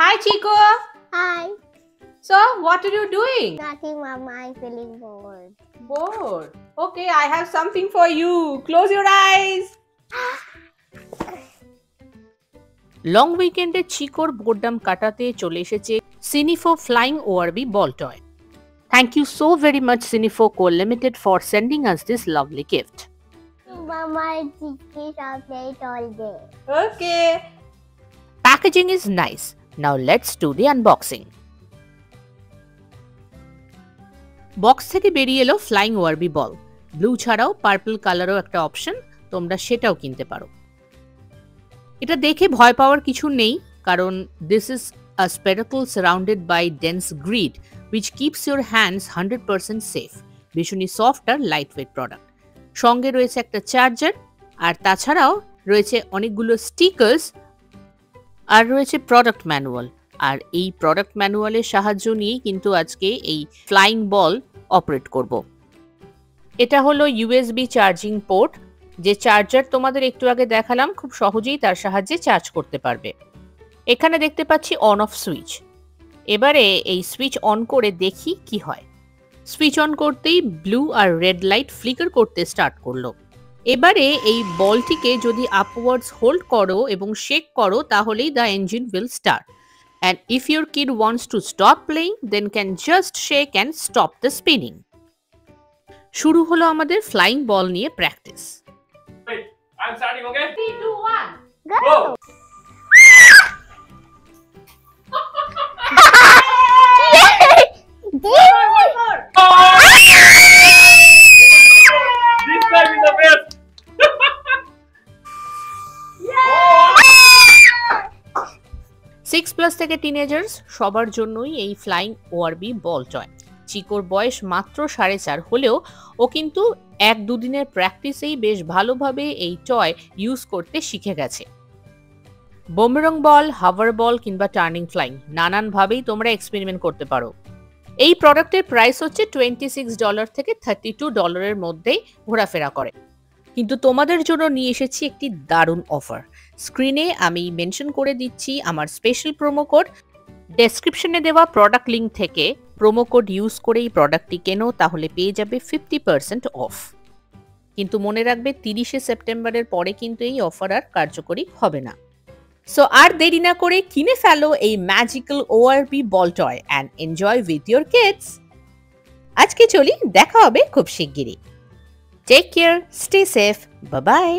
Hi, Chico. Hi. So, what are you doing? Nothing, Mama. I'm feeling bored. Bored. Okay, I have something for you. Close your eyes. Long উইকেন্ডে চিকোর বোর্ডাম কাটাতে চলে এসেছে Sinifo flying ORB ball toy thank you so very much Sinifo Co limited for sending us this lovely gift Mama, chickens are played all day. Okay packaging is nice Now let's do the unboxing box থেকে বেরিয়ে এলো flying ওয়ারবি ball blue ছাড়াও purple কালারও একটা option তোমরা সেটাও কিনতে পারো। এটা দেখে ভয় পাওয়ার কিছু নেই, কারণ this is a spherical surrounded by dense grid which keeps your hands hundred percent safe ভীষণই সফট আর লাইট ওয়েট প্রোডাক্ট সঙ্গে রয়েছে একটা চার্জার আর তাছাড়াও রয়েছে অনেকগুলো স্টিকার্স আর রয়েছে প্রোডাক্ট ম্যানুয়াল আর এই প্রোডাক্ট ম্যানুয়ালের সাহায্য নিয়েই কিন্তু আজকে এই ফ্লাইং বল অপারেট করব। এটা হলো ইউএসবি চার্জিং পোর্ট যে চার্জার তোমাদের একটু আগে দেখালাম, খুব সহজেই তার সাহায্যে চার্জ করতে পারবে। এখানে দেখতে পাচ্ছি অন অফ সুইচ এবারে এই সুইচ অন করে দেখি কি হয়। সুইচ অন করতেই ব্লু আর রেড লাইট ফ্লিকার করতে স্টার্ট করল। এবারে এই বলটিকে যদি আপওয়ার্ডস হোল্ড করো এবং শেক করো তাহলেই the engine will start and if your kid wants to stop playing then can just shake and stop the spinning শুরু হলো আমাদের ফ্লাইং বল নিয়ে practice I'm starting, okay? Three, two, one. Go! This six plus থেকে teenagers সবার জন্যই এই flying ওআরবি ball toy চিকোর বয়স মাত্র সাড়ে চার হলেও ও কিন্তু এক দুদিনের প্র্যাকটিসেই বেশ ভালোভাবে এই টয় ইউজ করতে শিখে গেছে। বোমরং বল হাভার বল কিংবা টার্নিং ফ্লাইং নানানভাবেই তোমরা এক্সপেরিমেন্ট করতে পারো। এই প্রোডাক্টের প্রাইস হচ্ছে টোয়েন্টি সিক্স ডলার থেকে থার্টি টু ডলারের মধ্যেই ঘোরাফেরা করে। কিন্তু তোমাদের জন্য নিয়ে এসেছি একটি দারুণ অফার স্ক্রিনে আমি মেনশন করে দিচ্ছি আমার স্পেশাল প্রোমো কোড ডেসক্রিপশনে দেওয়া প্রোডাক্ট লিঙ্ক থেকে প্রোমো কোড ইউজ করে এই প্রোডাক্টটি কেনো, তাহলে পেয়ে যাবে ফিফটি পার্সেন্ট অফ কিন্তু মনে রাখবে তিরিশে সেপ্টেম্বরের পরে কিন্তু এই অফার আর কার্যকরী হবে না। সো আর দেরি না করে কিনে ফেলো এই magical ORP ball toy and enjoy with your kids আজকে চলি, দেখা হবে খুব শিগগিরই। Take care stay safe bye